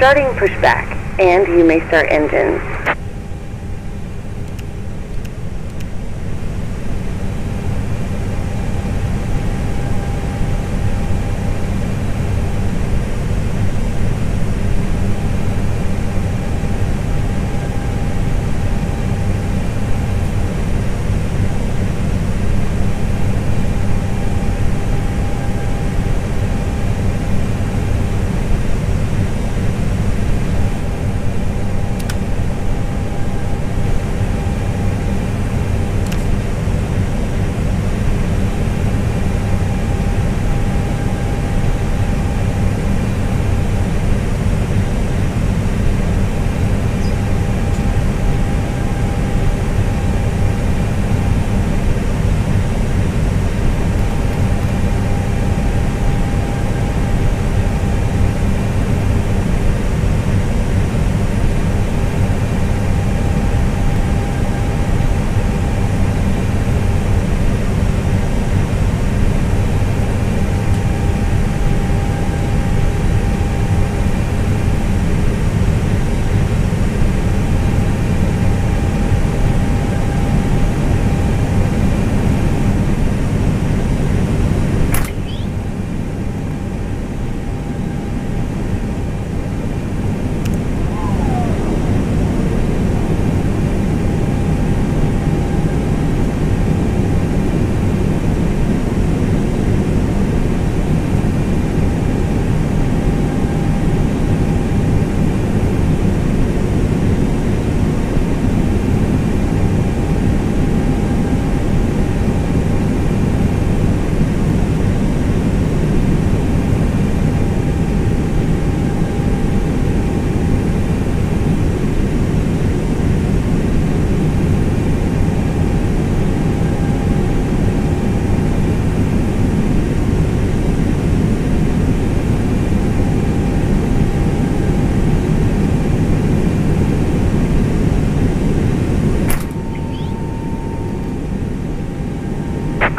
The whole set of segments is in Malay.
starting pushback, and you may start engines.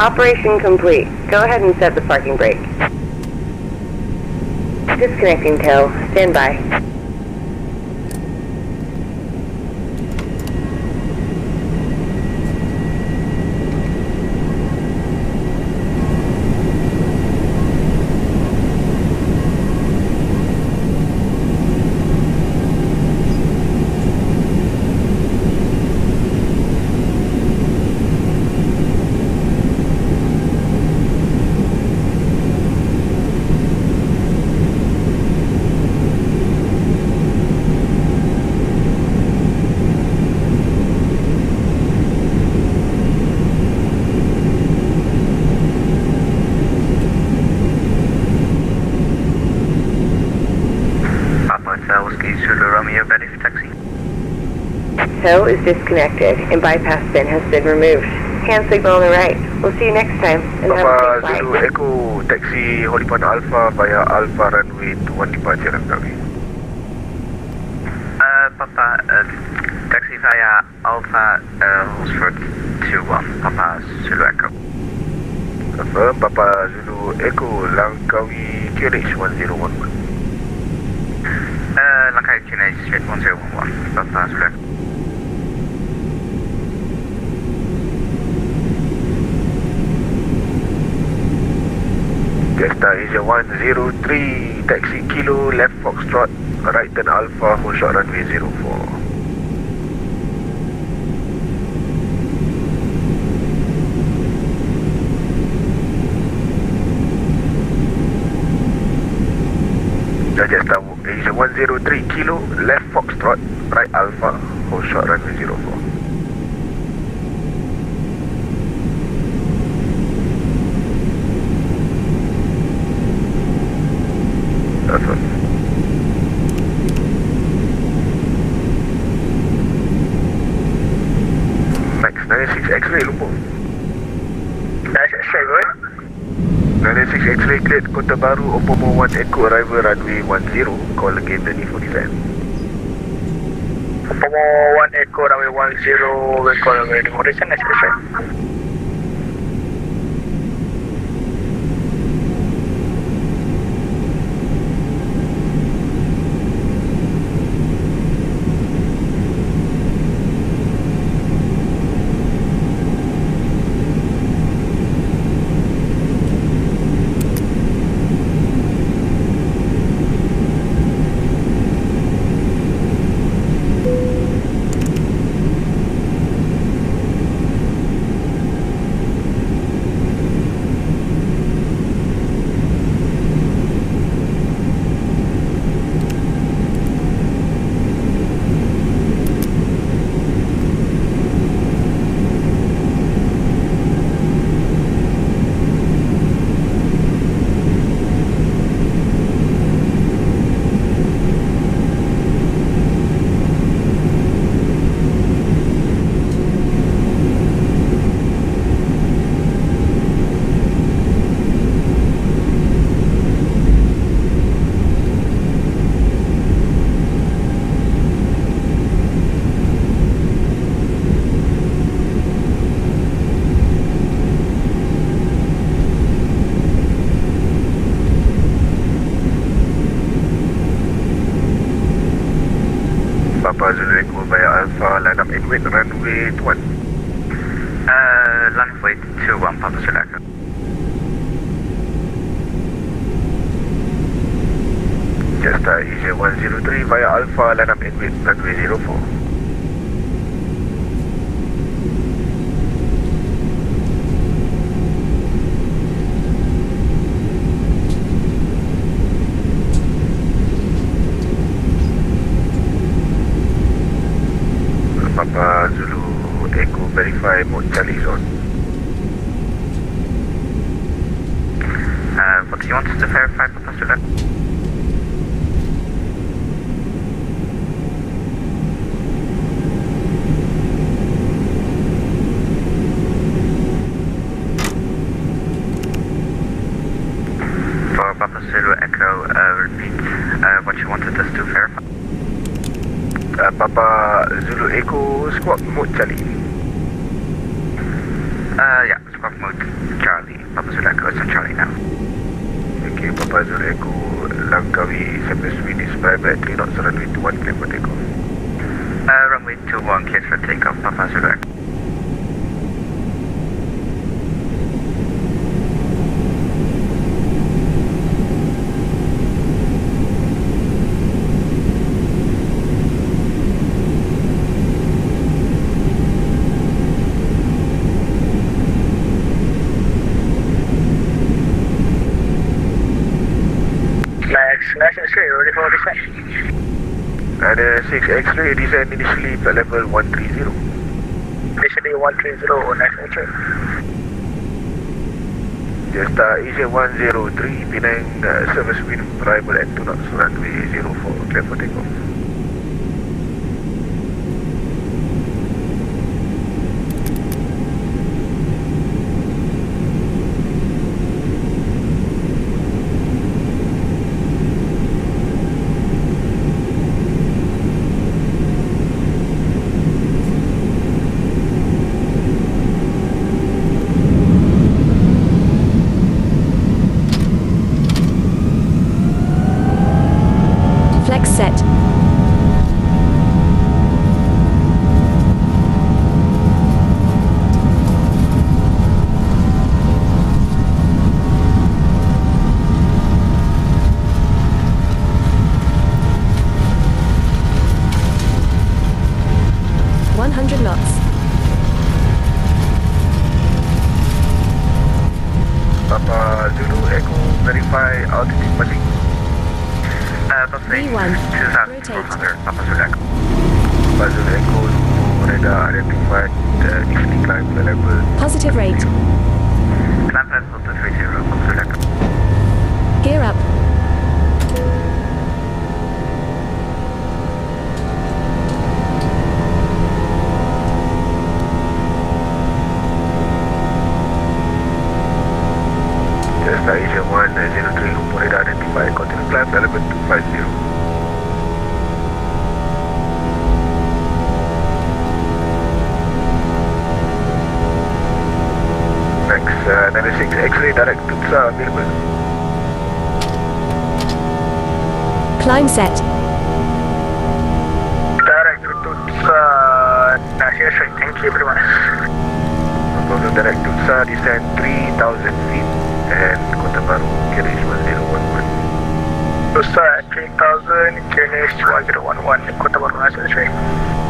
Operation complete. Go ahead and set the parking brake. Disconnecting tow. Stand by. Tow is disconnected and bypass pin has been removed. Hand signal on the right. We'll see you next time. And Papa have Zulu Echo Taxi Holipan Alpha via Alpha Runway 21 departure Langkawi. Uh, Papa, uh, taxi via Alpha uh, Holsford 21, Papa Zulu Echo. Confirm, Papa Zulu Echo Langkawi QNH 1011. Uh, Langkawi QNH 1011, Papa Zulu Echo. Jetta is your 103 taxi kilo left fox trot, right turn alpha for short runway 04 Jetta is your 103 kilo left fox trot, right alpha for short runway 04 terbaru OPPO 1 Echo arrival runway 10 call legenda ni 47 OPPO 1 Echo runway 10 call legenda ni 47 Gracias. 6 X-ray design initially at level 130. Initially 130 on Just nice Jesta Asia 103 Penang uh, Service Wind Arrival at 2 Knots Runway 04 Clear for takeoff 6, X-ray direct. uh, Climb set. Direct. to uh, yes, thank you everyone. Go to direct. to uh, descent 3,000 feet and Kotabaru, Kirish 1011. It's 3,000, Kirish 1011, Kotabaru,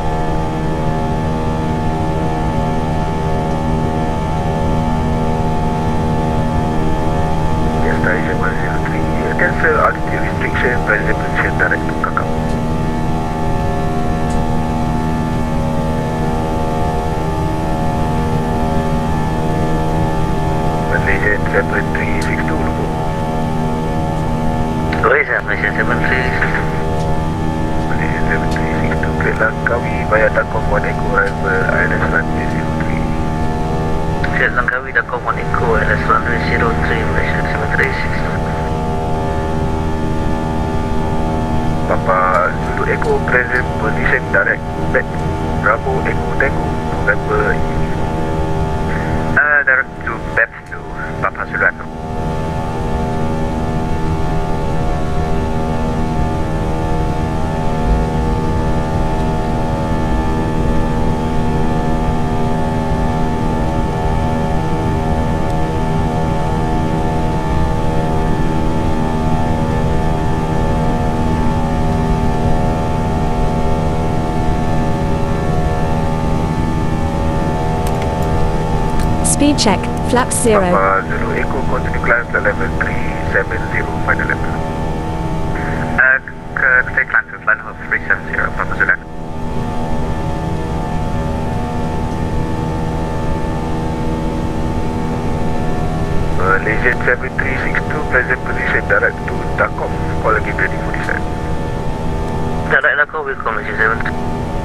Speed check, flaps 0. 0 Echo, continue climb to level 370, final level. uh, stay climb to flight level 370, Papa Zulu. Uh, legend 7362, present position direct to Takov. Call again ready Direct Takov, will come Malaysian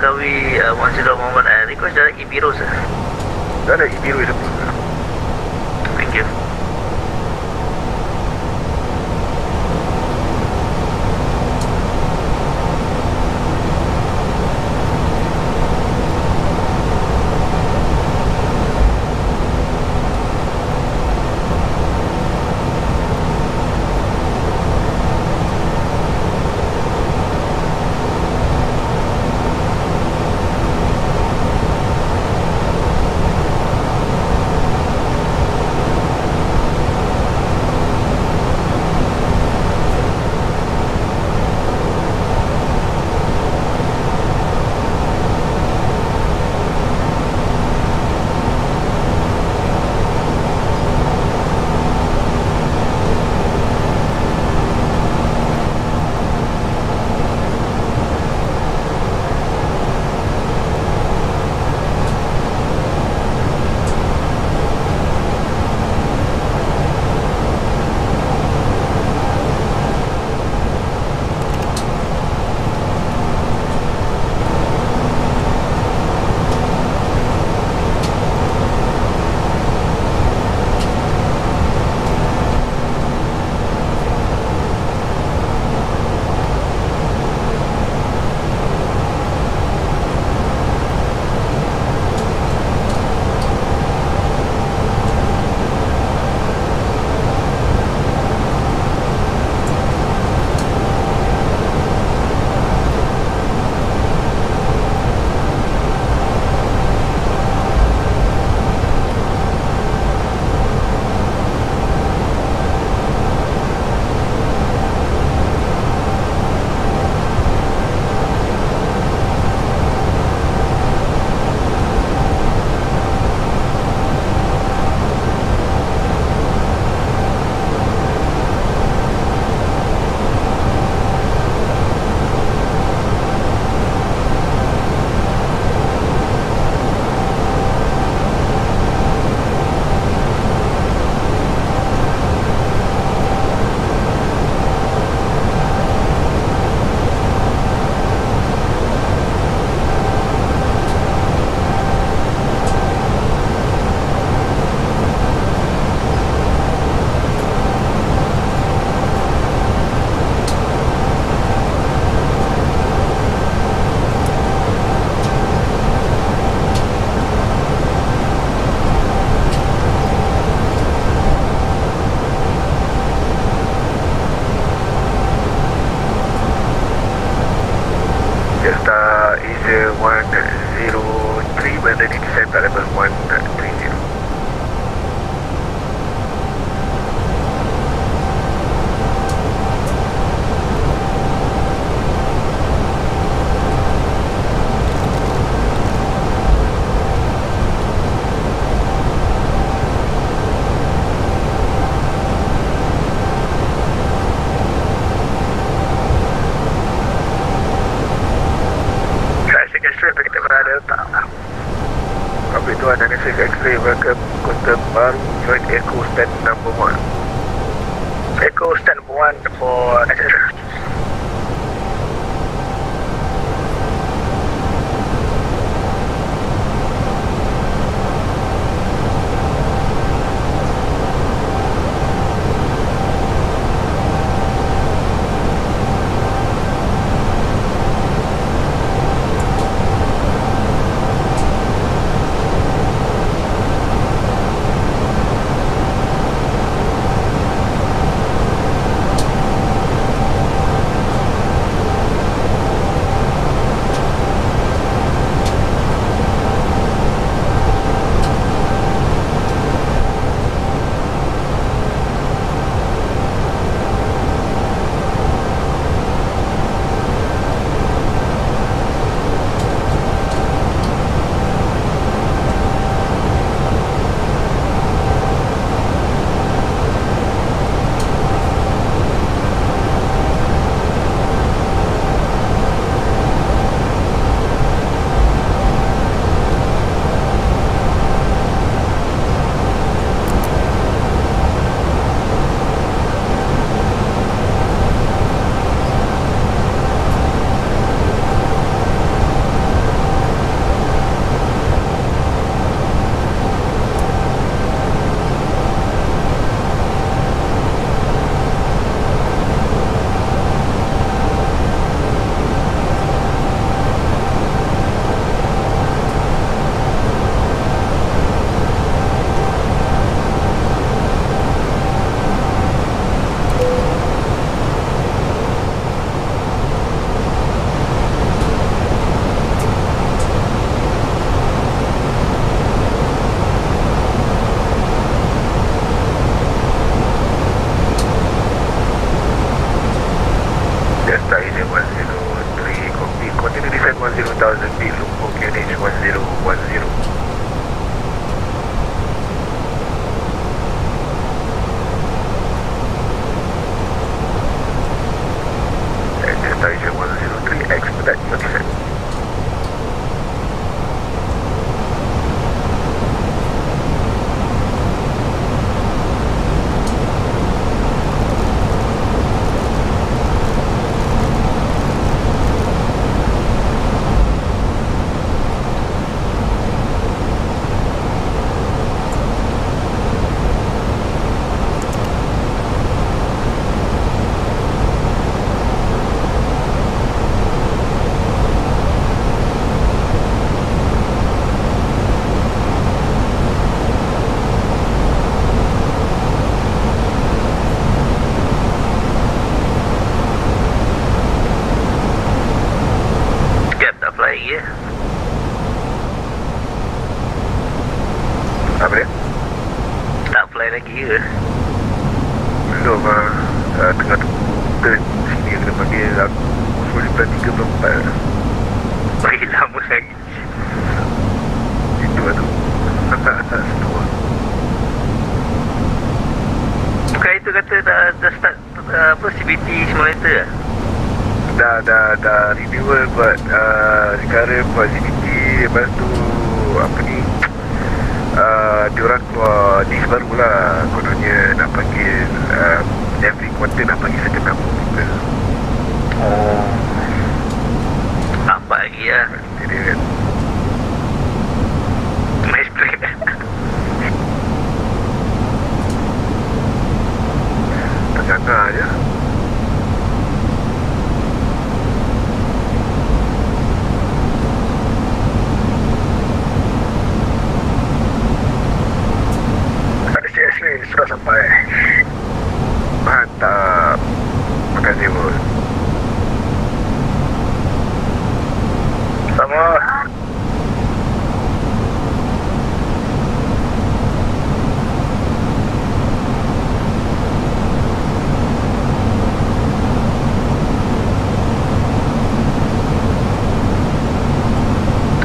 kawi uh, Wan Sidor Muhammad I request Dalek Ibirus Dalek Ibirus Thank you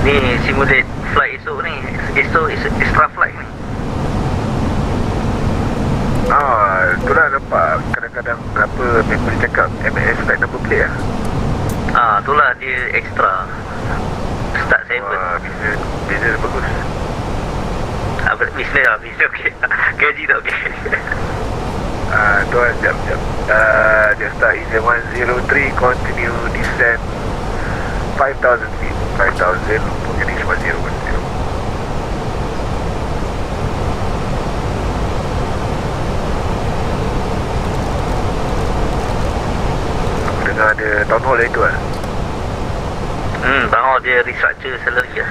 ni simulate flight esok ni esok extra flight ni ah itulah nampak kadang-kadang berapa member cakap MS flight number plate lah ah lah dia extra start 7 ah, business, bagus ah, business lah business ok gaji tak ok ah tuan lah, jap jap ah just start easy 103 continue descent 5000 feet сайт аз зел погених швазиру гасиру. Dengar ada town hall itu lah. Hmm, town hall dia restructure salary lah.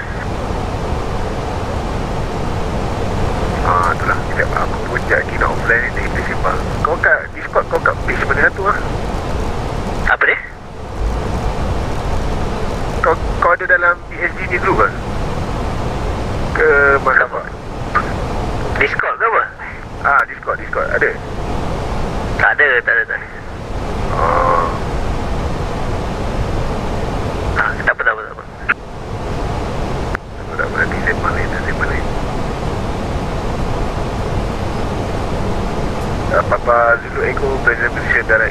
Haa, ah, tu lah. Kita aku pun jadi nak offline ni. Kau kat Discord, kau kat page mana tu lah. kau ada dalam PSG ni dulu kan? Ke mana apa? Discord ke apa? Ah, Discord, Discord. Ada? Tak ada, tak ada, tak ada. Oh. Ah, tak apa, tak apa, tak apa. Aku tak berhenti, sempat lain, tak sempat lain. Apa-apa, ah, Zulu Eko, Presiden Malaysia, Darat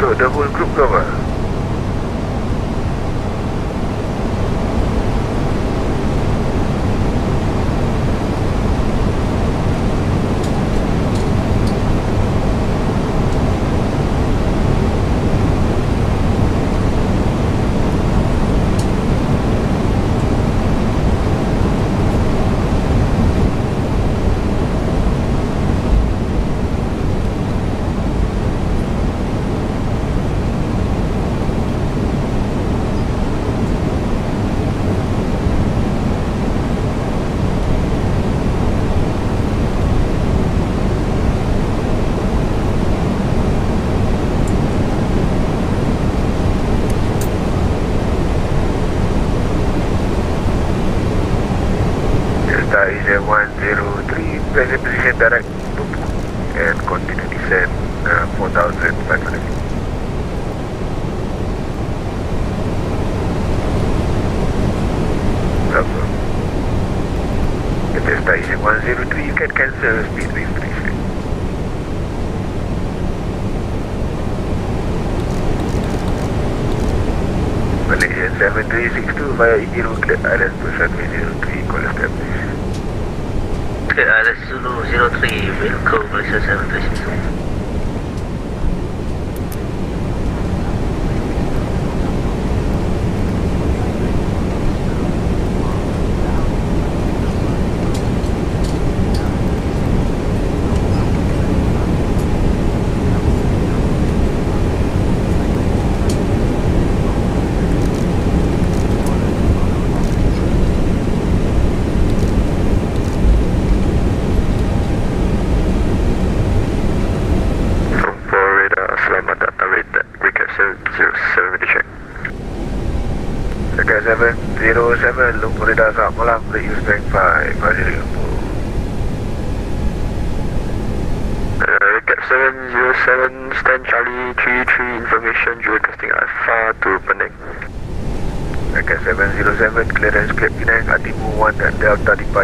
Что, довольно? Indian 7362 via Indian Outlet Island Busan 03 call established. Okay, Island Zulu 03 will call Malaysia 7362.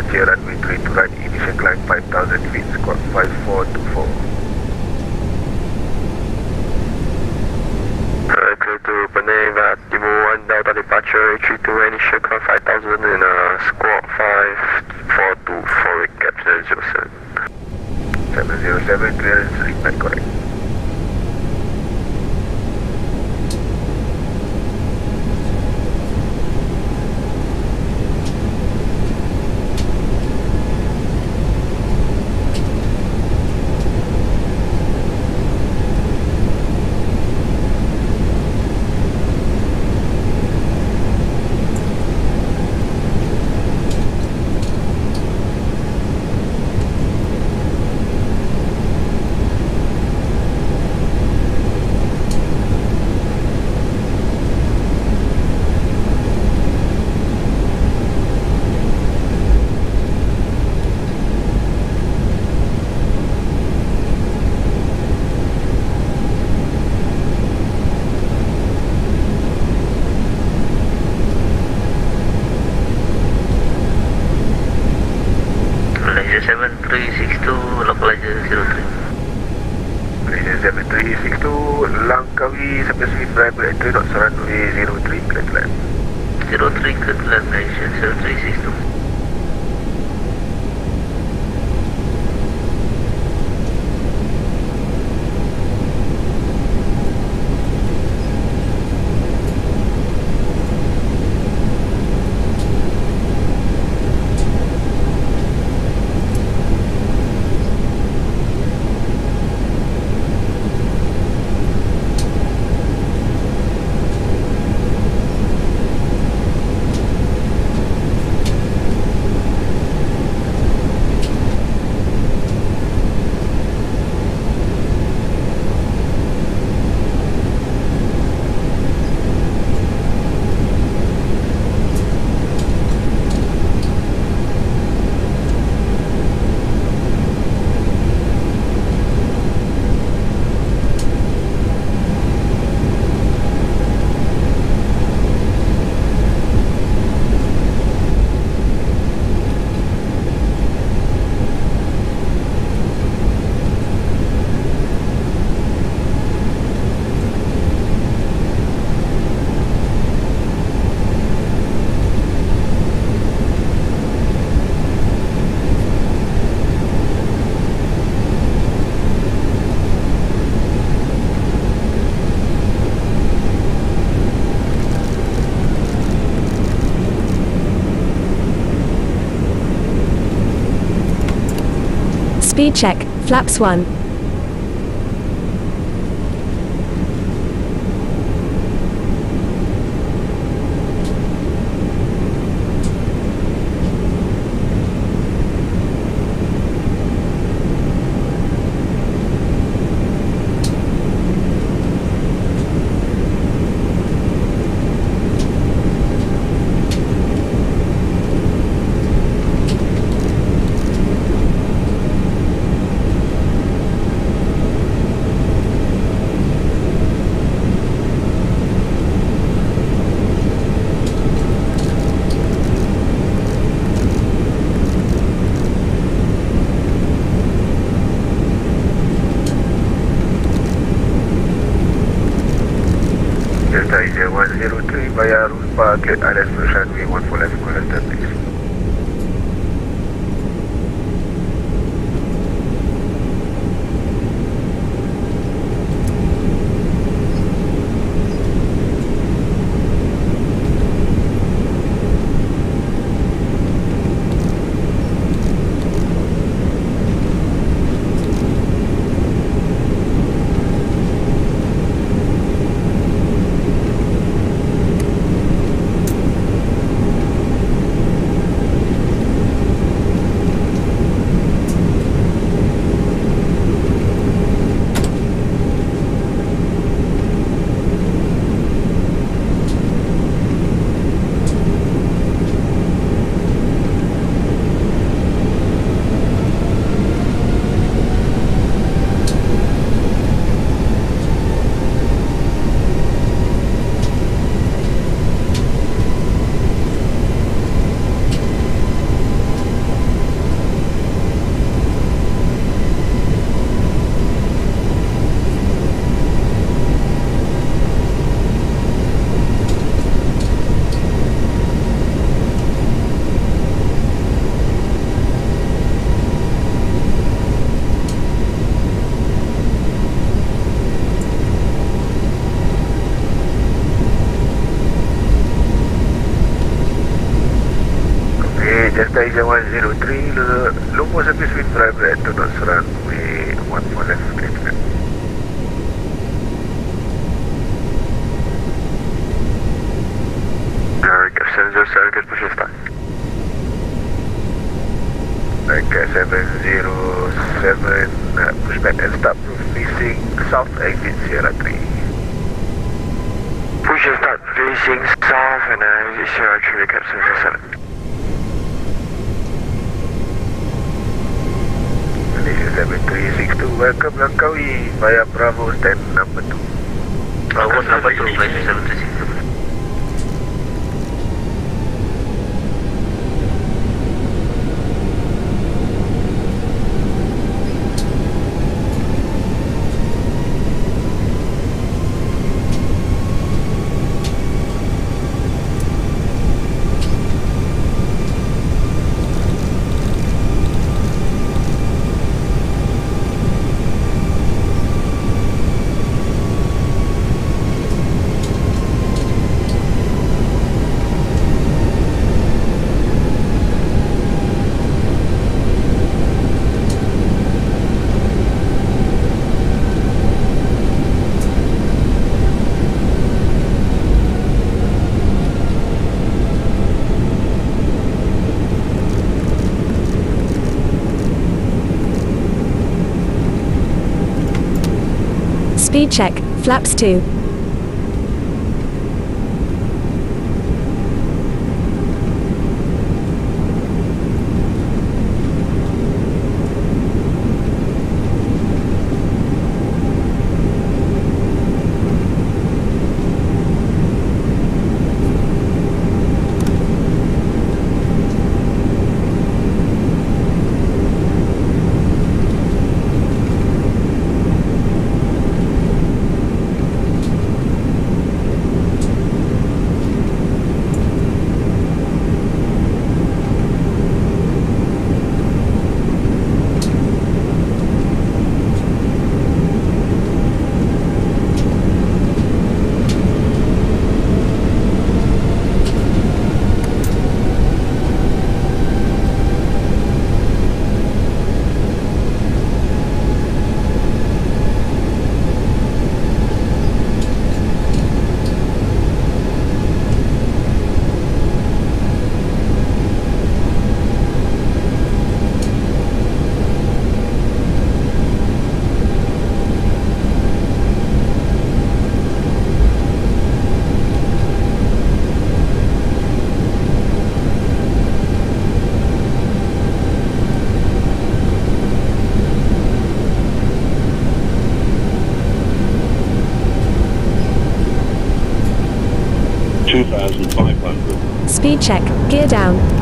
потеря. check, flaps 1. Delta India 103 bayar route packet RS 1 we want for left we أسران وملف الإبناء America 707 could push this time. America 707 push back and stop facing south exit Sierra 3. Push and start facing south and uh, Sierra 3 Captain 707. 7362 Welcome Langkawi Bayar Bravo stand number 2 Bravo number 2 Bayar Check flaps 2. Speed check, gear down,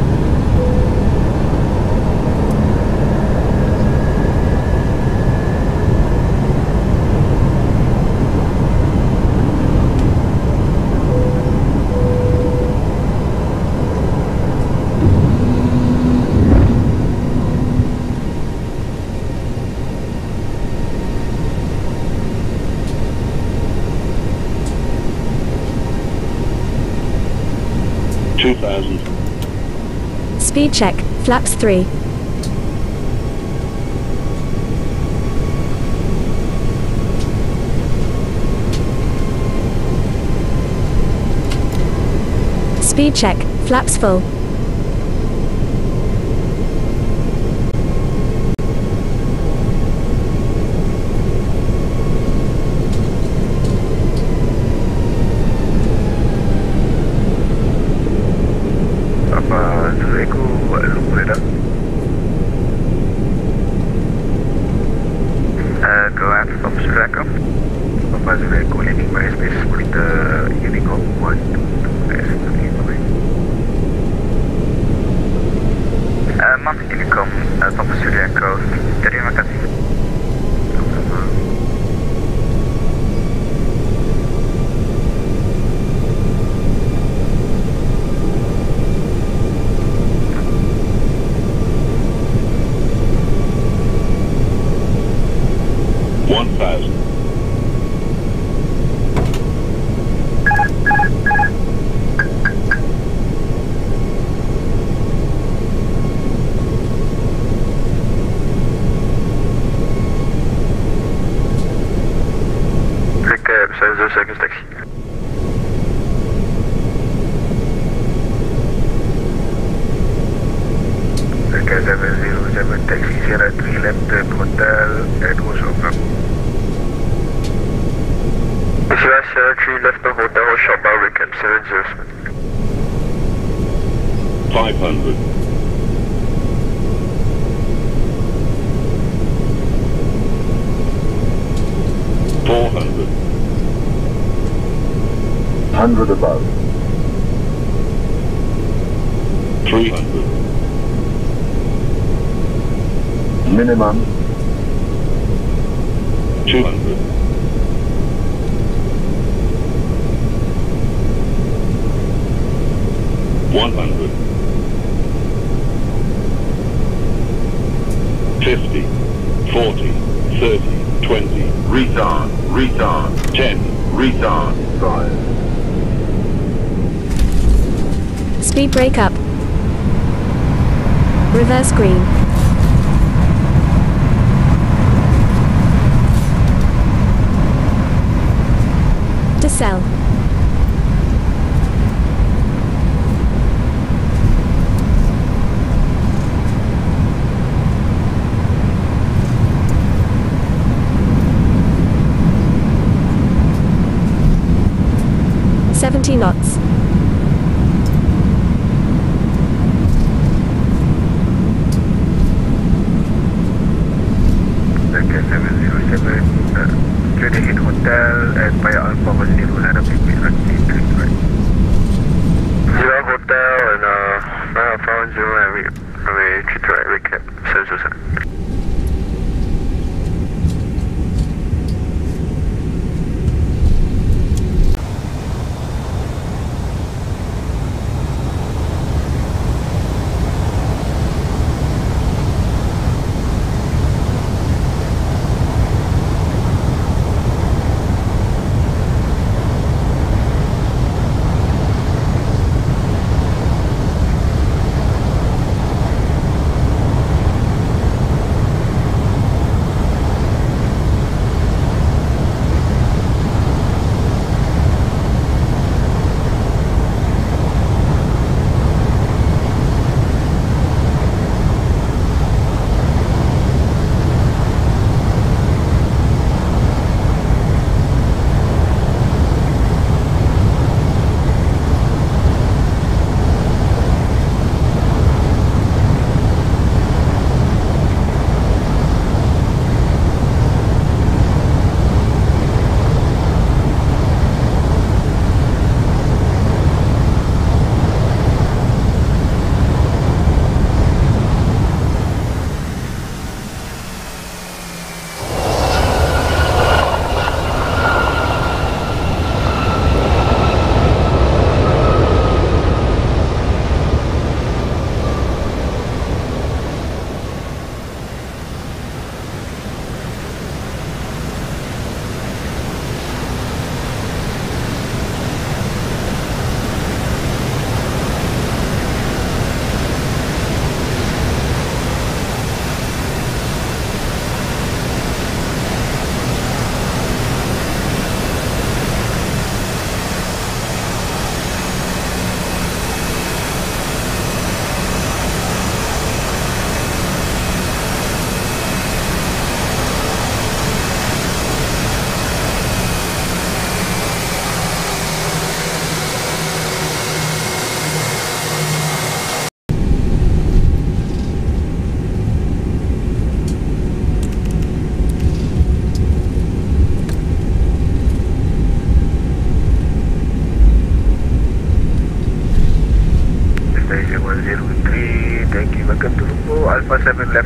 check, flaps 3. Speed check, flaps full. 70 knots. 7-Eleven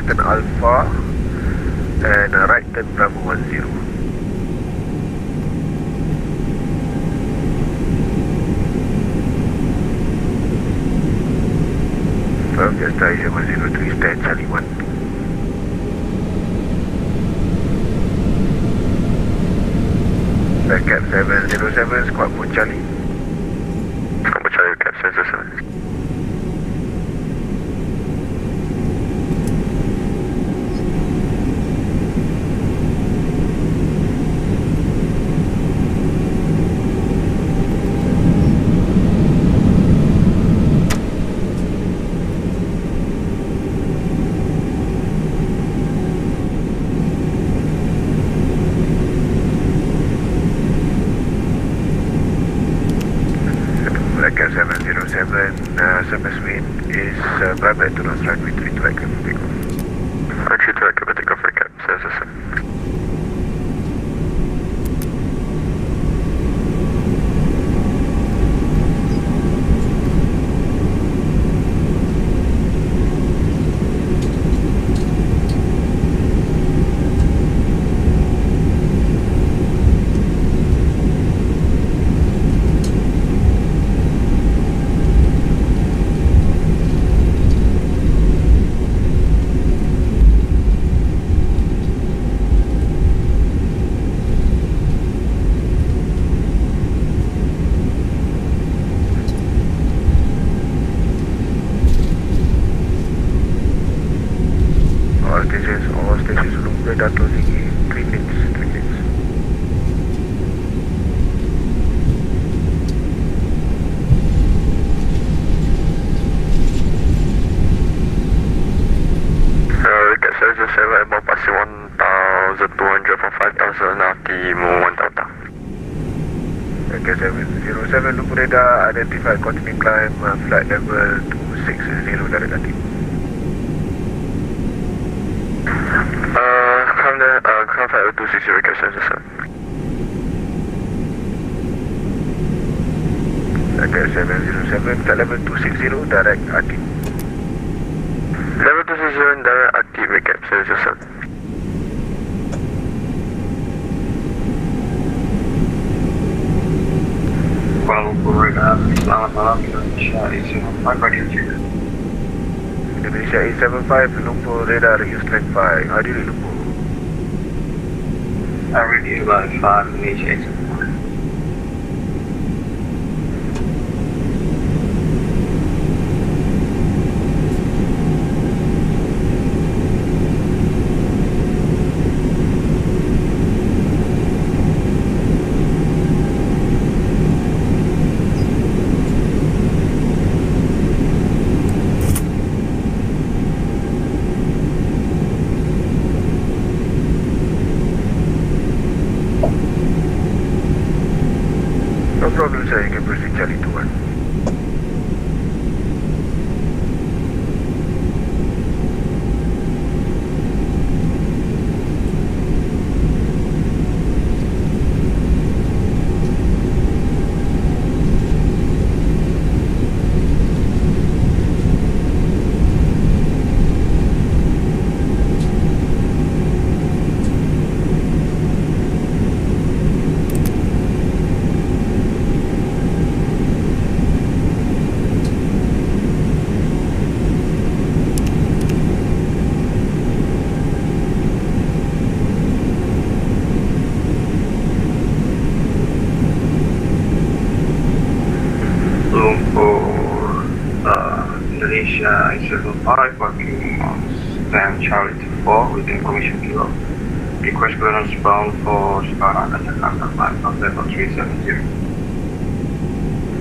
Lumpur Reda identify continue climb uh, flight level 260 dari tadi. Uh, uh, flight 260 recap sensor, sir. Recap 707, flight level 260, direct active. Level 260, direct active recap sensor, sir. Indonesia 875, Lumpur radar Houston 5, how do you Lumpur? I radio by 5, Indonesia 875. uh, it's a product working on stem charity for with information below. Request clearance bound for Sparta and Jakarta by November 370.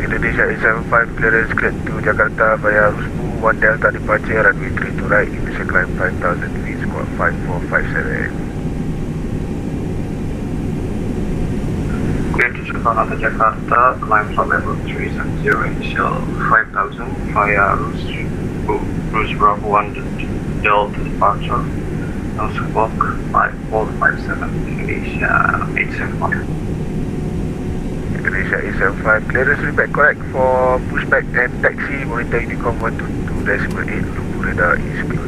Indonesia I75 clearance cleared to Jakarta via Rusbu 1 Delta departure runway 3 to right Indonesia climb 5000 feet squad 5457 Clear to Sparta Jakarta climb from level 370 initial 5000 via Rusbu Cruise Rock London Delta departure Nelson Block 5457 Indonesia 871 Indonesia 875 clearance repeat correct for pushback and taxi monitoring Nikon 122.8 Lumpur radar